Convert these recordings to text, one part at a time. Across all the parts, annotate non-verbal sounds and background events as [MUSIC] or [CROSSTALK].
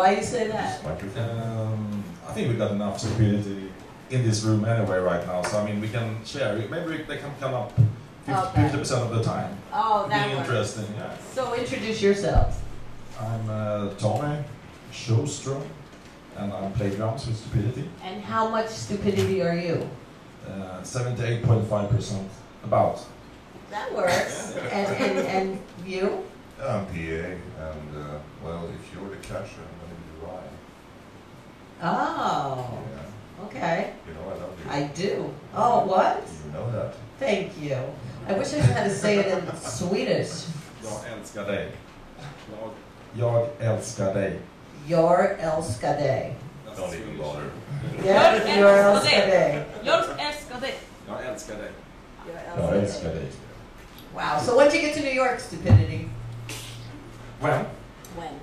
Why? Why you say that? Um, I think we've got enough stupidity in this room anyway right now. So I mean, we can share. Maybe they can come up. 50 percent of the time. Oh, Be that one. interesting. Yeah. So introduce yourselves. I'm uh, Tommy Showstrom, and I play drums with Stupidity. And how much stupidity are you? Uh, 78.5% about. That works. and, and, and you? I'm PA, and uh, well, if you're the catcher, I'm gonna be Ryan. Oh, Yeah, okay. you know I love you. I do. Oh, what? You know that. Thank you. I wish I knew how to say it in Swedish. Jag älskar dig. Jag älskar dig. Your älskar dig. Don't even bother. Yeah, your älskar dig. Jag älskar dig. Jag älskar dig. Jag älskar älskar dig. dig. Wow. So when did you get to New York, stupidity? When? When?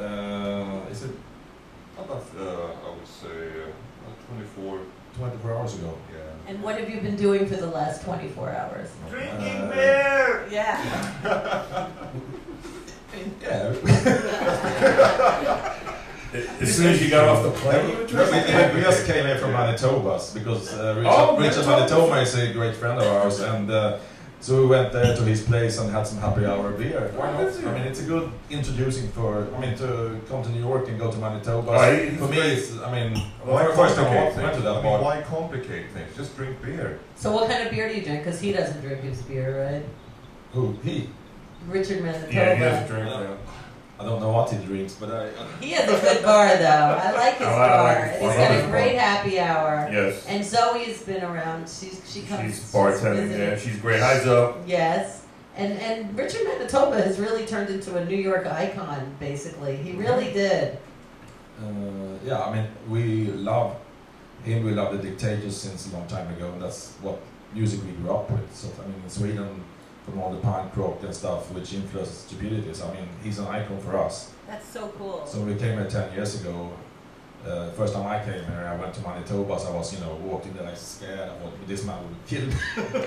Uh, is it About, uh, I would say, uh, 24, 24 hours ago? yeah. And what have you been doing for the last 24 hours? Drinking beer! Yeah. [LAUGHS] Yeah. [LAUGHS] As soon as you got off the plane, we, drinking. we just came here from Manitoba because uh, Richard, Oh, Richard Manitoba. Manitoba is a great friend of ours, and uh, so we went there to his place and had some happy hour beer. Why not? I mean, it's a good introducing for. I mean, to come to New York and go to Manitoba. Ah, oh, he- for me, it's. I mean, Why first I complicate went things? to that I mean, bar. why complicate things? Just drink beer. So what kind of beer do you drink? Because he doesn't drink his beer, right? Who? He. Richard Manitoba. Yeah, he has a drink now. I don't know what he drinks, but I. He has a good bar though. I like his Oh, I bar. like and his he's bar. got a great happy hour. Yes. And Zoe's been around. She's she comes. She's bartending visiting. there. She's great. Hi, Zoe. Yes. And and Richard Manitoba has really turned into a New York icon. Basically, he really did. Uh, yeah, I mean, we love him. We love the Dictators since a long time ago, and that's what music we grew up with. So I mean, in Sweden, from all the punk rock and stuff, which influenced stupidities. I mean, he's an icon for us. That's so cool. So we came here ten years ago. Uh, first time I came here, I went to Manitoba. So I was, you know, walked in there like scared. I thought this man would kill me.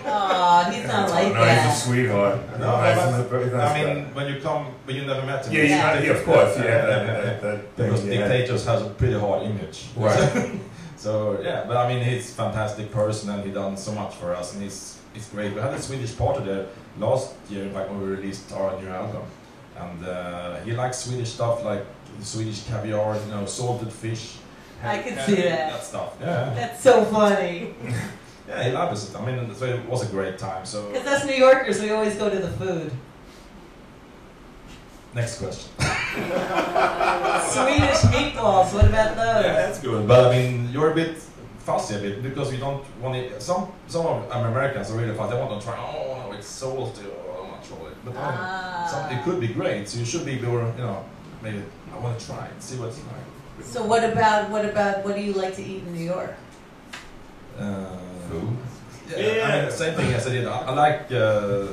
Aw, he's not [LAUGHS] like no, he's a sweetheart. No, Nice, but- very nice I guy. mean, when you come, but you never met him, yeah, yeah, yeah, of course, yeah. [LAUGHS] That, that, that because yeah. Dictators has a pretty hard image. Right. [LAUGHS] so yeah, but I mean he's a fantastic person and he done so much for us and he's he's great. We had a Swedish party there last year, in when we released our new album, and uh, he likes Swedish stuff like Swedish caviar, you know, salted fish. I can see that. That stuff. Yeah. That's so funny. [LAUGHS] Yeah, he loves it. I mean, so it was a great time. So Because us New Yorkers, we always go to the food. next question. [LAUGHS] Swedish meatballs. What about those? Yeah, that's good. But I mean, you're a bit fussy a bit because we don't want it. Some some of um, Americans are really fussy. They want to try. Oh no, it's salty. Oh, I'm not sure. But Ah. some, it could be great. So you should be more, you know, maybe I want to try it, see what's it's like. So what about what about what do you like to eat in New York? Uh, Food. Yeah, I mean, same thing as I did. I, I like. Uh,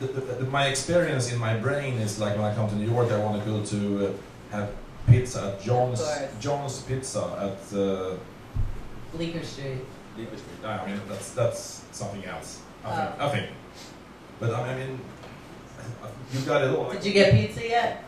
the, the, the, my experience in my brain is like when I come to New York, I want to go to uh, have pizza at John's. John's Pizza at. Uh, Bleecker Street. Bleecker Street. Ah, I mean, that's that's something else. I think. Oh. I. But I mean, you got it all. Did you get pizza yet?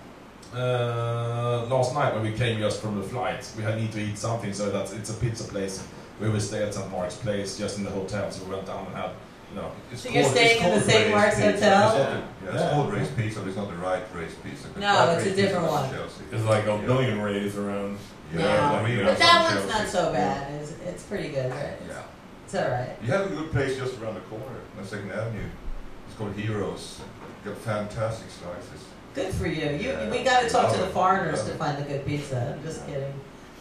Uh, last night when we came just from the flight, we had need to eat something, so that's it's a pizza place. We will stay at St. Mark's Place, just in the hotel. So we went down and had, you know, It's So you're called- staying in the called St. Ray's Mark's pizza. Hotel? It's not the- yeah, it's Yeah. called Ray's pizza, but it's not the right Ray's pizza. No, it's a different one. Chelsea. There's like a million rays around. Yeah, No. I mean, But that on one's not so bad. It's, it's pretty good, right? Yeah. it's all right. You have a good place just around the corner on Second Avenue. It's called Heroes. You got fantastic slices. Good for you. You Yeah. we got to talk to the foreigners to find the good pizza. I'm just kidding.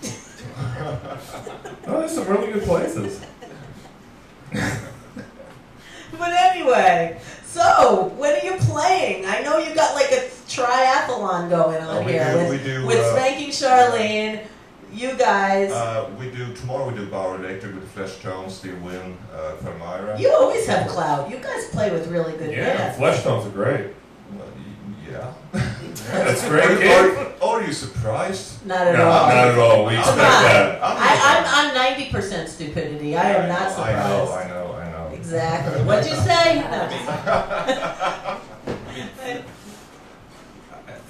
[LAUGHS] Oh, there's some really good places. [LAUGHS] But anyway, so when are you playing? I know you got like a triathlon going on Oh, we here do- with, we do, with uh, Spanking Charlene, you guys. Uh, we do tomorrow. We do Bowery Electric with Fleshtones, Steve Wynn, uh, Palmyra. you always have clout. You guys play with really good Yeah, bands. flesh tones are great. Well, yeah. That's [LAUGHS] great, kid. are, are you surprised? Not at No, all. not at all. We expect that. I, I'm I'm ninety percent stupidity. I am not surprised. I know. I know, I know. Exactly. What'd you say? [LAUGHS] No. [LAUGHS]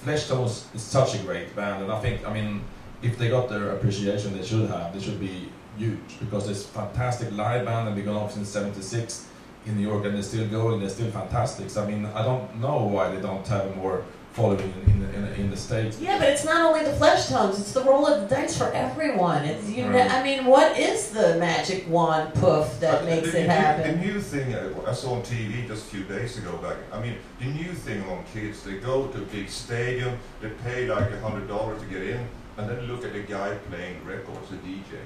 Fleshtones is such a great band, and I think, I mean, if they got their appreciation they should have, they should be huge because it's fantastic live band and been going on since '76 in New York, and they're still going. They're still fantastic. So I mean, I don't know why they don't have more following in in, in, in the states. Yeah, but it's not only the Fleshtones; it's the roll of the dice for everyone. It's you. Right. I mean, what is the magic wand poof that Uh, makes the, it happen? The new thing I saw on TV just a few days ago back. I mean, the new thing among kids, they go to a big stadium, they pay like a hundred dollars to get in, and then look at the guy playing records, the DJ.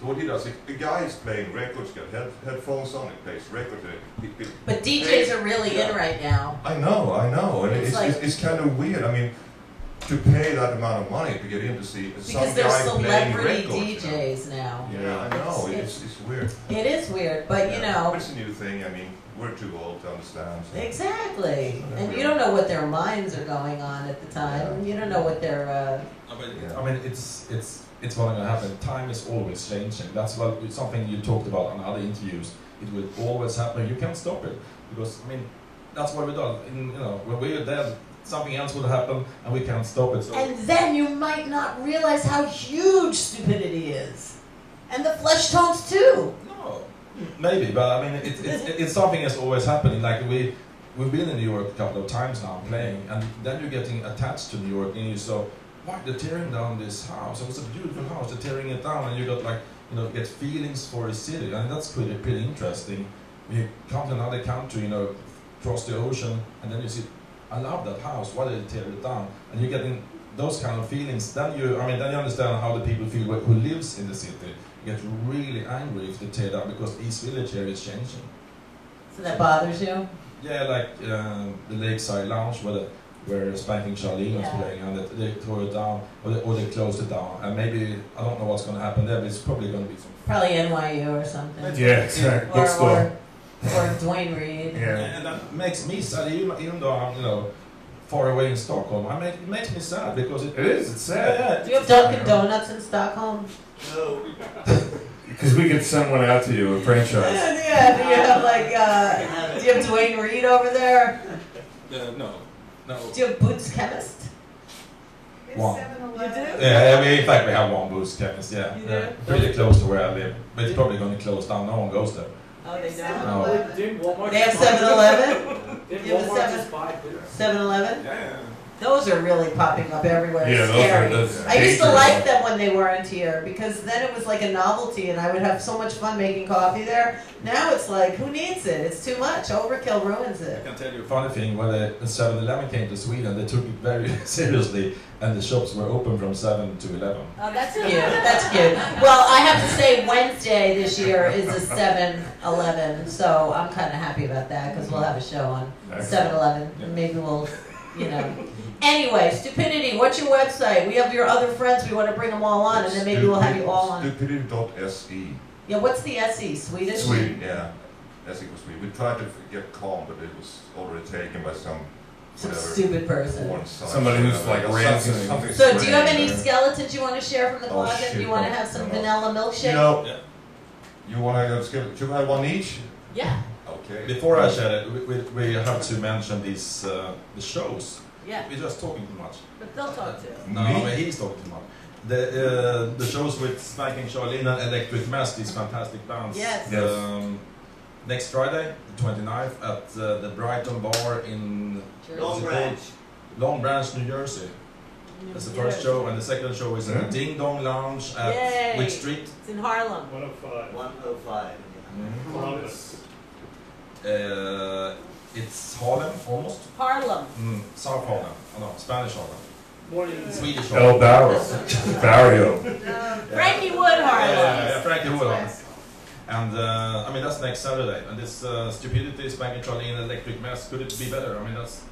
So what he does, he, the guy is playing records, got head, headphones on, he plays records. He, he, But DJs are really in right now. I know, I know, and It's it's, like- it's, it's kind of weird. I mean, to pay that amount of money to get in to see some Because they're guy playing celebrity records. you know. DJs now. Yeah, I know. It's- It's, it's weird. It is weird, but you know, But it's a new thing. I mean, we're too old to understand. so- exactly. And you don't know what their minds are going on at the time. You don't know what their. Uh, I mean, Yeah. I mean, it's it's it's going to happen. Time is always changing. That's what it's something you talked about on other interviews. It will always happen. You can't stop it because I mean, that's what we done. In, you know, when we're dead, something else will happen, and we can't stop it. So and then you might not realize how huge stupidity is, and the Fleshtones too. no, maybe, but I mean, it, it's it's something that's always happening. Like we. We've been in New York a couple of times now playing, and then you're getting attached to New York, and you so, why they're tearing down this house? It was a beautiful house. They're tearing it down, and you got like, you know, get feelings for the city, and that's pretty pretty interesting. You come to another country, you know, cross the ocean, and then you see, I love that house. Why did they tear it down? And you're getting those kind of feelings. Then you, I mean, then you understand how the people feel who lives in the city. You get really angry if they tear down because East Village here is changing. So that bothers you. Yeah, like um, the Lakeside Lounge where the, where Spanking Charlene was Yeah. playing, and they, they tore it down, or they, or they closed it down. And maybe I don't know what's going to happen there, but it's probably going to be some. Probably NYU or something. Yeah, exactly. Or, Bookstore. or, or Duane Reade. Yeah. And that makes me sad, even, even though I'm you know far away in Stockholm. I make, it makes me sad because it, It is. It's sad. Yeah, Do you have Dunkin' Donuts in Stockholm? No. [LAUGHS] Because we could send one out to you, a franchise. yeah, do you have like, uh, do you have Duane Reade over there? Uh, no. No. Do you have Boots Chemist? One. You do? Yeah, I mean, in fact, we have one Boots chemist. Yeah, You yeah. pretty close to where I live, but it's probably going to close down. No one goes there. Oh, they don't? No. Didn't They have just buy- 7-Eleven? Didn't have a Walmart seven- just buy Clear? 7-Eleven? Yeah. Those are really popping up everywhere. Yeah, It's those are scary. those I used to dangerous. like them when they weren't here because then it was like a novelty and I would have so much fun making coffee there. Now it's like, who needs it? It's too much. Overkill ruins it. I it. can tell you. A funny thing, when the 7-Eleven came to Sweden, they took it very [LAUGHS] seriously, and the shops were open from 7 to 11. Oh, that's cute. That's cute. Well, I have to say Wednesday this year is a 7-Eleven, so I'm kind of happy about that because we'll have a show on Excellent. 7-Eleven. Yeah. Maybe we'll, you know. Anyway, stupidity. What's your website? We have your other friends. We want to bring them all on, and then maybe we'll have you all on. Stupidity.se. Yeah. What's the SE? Swedish. Sweden, yeah. SE was Sweden. We tried to get calm, but it was already taken by some Some whatever stupid person. Somebody who's, like, Something- ransoming. something So, do you have any skeletons you want to share from the Oh, closet? shit, you want to have some no. vanilla milkshake? You know, Yeah. you want to skip? Should you have one each? Yeah. Okay. Before I share it, we, we, we have to mention these uh, the shows. Yeah. We're just talking too much. But they'll talk to you. No, Me? but he's talking too much. The uh, the shows with Spanking Charlene and Electric Mess, these fantastic bands. Yes. Yes. Um, next Friday, the 29th, at uh, the Brighton Bar in Jersey. what's it called? Long Branch, New Jersey. That's the first show, and the second show is at Yeah. the Ding Dong Lounge at Yay. which street? It's in Harlem. 105. 105. Columbus. Uh, it's Harlem, almost. Harlem. Mm, South Harlem. Oh, no, Spanish Harlem. Morning. Swedish Harlem. El Barrio. [LAUGHS] Barrio. Frankie Wood Harlem. Yeah, yeah, yeah, Frankie Wood Harlem. And uh, I mean that's next Saturday, and this uh, stupidity, Spanking Charlene, Electric Mess. Could it be better? I mean that's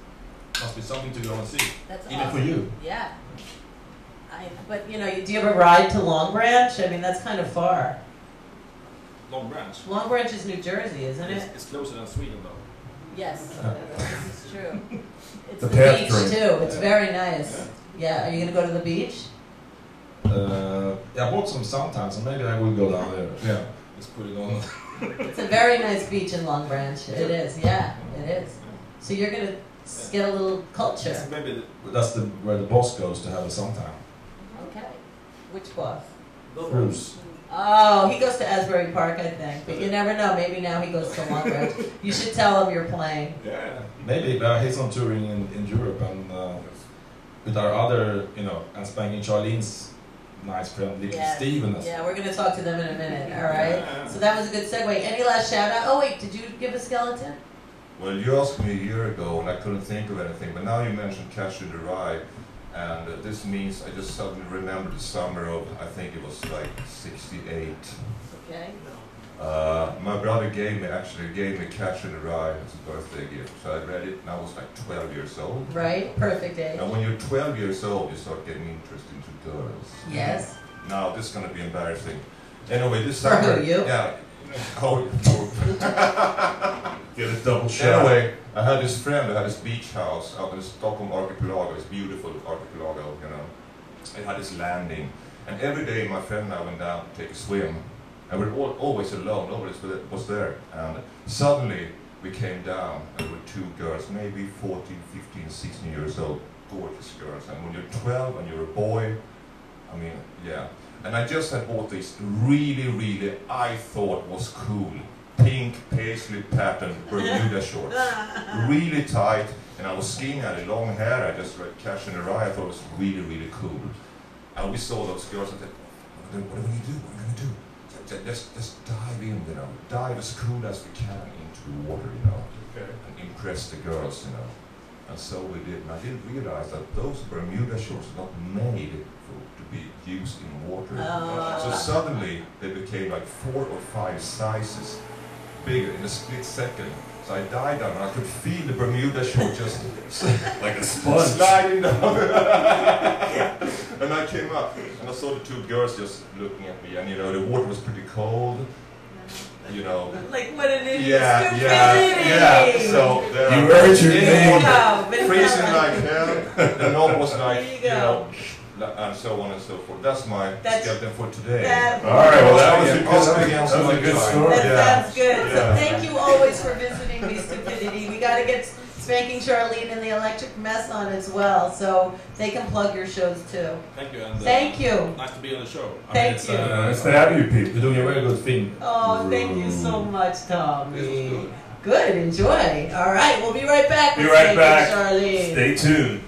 must be something to go and see, That's even awesome. for you. Yeah. I, but you know, do you ever ride to Long Branch? I mean, that's kind of far. Long Branch. Long Branch is New Jersey, isn't It's, it? it's closer than Sweden though. Yes, [LAUGHS] this is true. [LAUGHS] It's The the, beach too. It's very nice. Yeah. Are you gonna go to the beach? Uh, yeah, I bought some suntans, so maybe I will go down there. Yeah, just put it on. [LAUGHS] It's a very nice beach in Long Branch. It is. Yeah, it is. So you're gonna s- get a little culture. Maybe That's the where the boss goes to have a song time. Okay. Which boss? Bruce. Oh, he goes to Asbury Park, I think. But you never know. Maybe now he goes to Long Branch. You should tell him you're playing. yeah. Maybe, but he's on touring in, in Europe and uh, with our other, you know, and spanking Charlene's nice friend, little Yes. Steven. Yeah, we're going to talk to them in a minute, all right? Yeah. So that was a good segue. Any last shout out? Oh, wait, did you give a skeleton? Well, you asked me a year ago and I couldn't think of anything, but now you mentioned Catch the Rye, and uh, this means I just suddenly remember the summer of, I think it was like 68. Okay. Uh, my brother gave me, actually gave me Catch the Rye as a birthday gift, so I read it and I was like 12 years old. Right? Perfect age. Now when you're 12 years old, you start getting interested into girls. Yes. Now this is gonna be embarrassing. Anyway, this For summer... who, you? Yeah. [LAUGHS] Oh, oh. Get a double shot. Anyway, I had this friend who had this beach house out in the Stockholm archipelago, this beautiful archipelago, you know. It had this landing. And every day my friend and I went down to take a swim. And we were all, always alone, nobody was- there. And suddenly we came down and there were two girls, maybe 14, 15, 16 years old, gorgeous girls. And when you're 12 and you're a boy, I mean, yeah. And I just had bought this really, really, I thought was cool, pink paisley pattern Bermuda [LAUGHS] shorts. really tight, and I was skiing, I had long hair, I just read Cash in the Rye, I thought it was really, really cool. And we saw those girls, I said, what are we gonna do, what are we gonna do? Ju- ju- Just, just dive in, you know, dive as cool as we can into the water, you know, Okay. and impress the girls, you know. And so we did, and I didn't realize that those Bermuda shorts are not made for, to be used in water. So Uh, suddenly they became like four or five sizes bigger in a split second. So I died down and I could feel the Bermuda shore just [LAUGHS] Like a sponge. sliding down. [LAUGHS] and I came up and I saw the two girls just looking at me and you know the water was pretty cold. You know. like what it is. Yeah, yeah, yeah. So there You I- heard your name. water, Go, but it's freezing not like hell. The knob was like, There you you know, go. And so on and so forth. That's my That's- skeleton for today. That, All right. Well, that was a good, Oscar that was a good time. story. that Yeah. sounds good. So thank you always for visiting me, Stupidity. We got to get Spanking Charlene and the Electric Mess on as well, so they can plug your shows too. Thank you. And, uh, Thank you. Nice to be on the show. I Thank it's, you. Uh, nice to have you, people. you're doing a very good thing. Oh, thank you so much, This was Tommy. good. Good, enjoy. All right, we'll be right back. Be with right Spanking back. Charlene. Stay tuned.